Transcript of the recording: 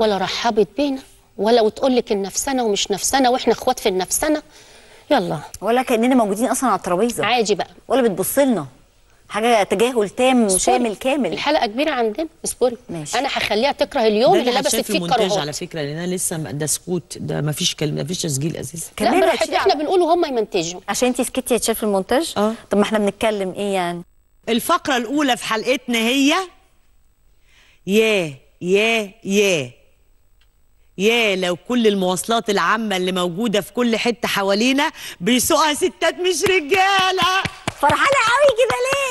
ولا رحبت بينا ولا وتقول لك النفسنا ومش نفسنا وإحنا إخوات في النفسنا يلا. ولا كأننا موجودين أصلا على الترابيزة. عادي بقى. ولا بتبص لنا. حاجة تجاهل تام شامل كامل. الحلقة كبيرة عندنا. اصبري. ماشي. أنا هخليها تكره اليوم اللي لبست هتشاف في فيه المونتاج على الكراهات فكرة لأن أنا لسه ده سكوت. ده ما فيش كلمه ما فيش تسجيل أساسا. كمان إحنا بنقول وهم يمنتجوا. عشان انت سكتي هتشال في المونتاج؟ آه. طب ما إحنا بنتكلم إيه يعني؟ الفقرة الأولى في حلقتنا هي يا يا يا. يا لو كل المواصلات العامة اللي موجودة في كل حتة حوالينا بيسوقها ستات مش رجالة. فرحانة قوي كده ليه؟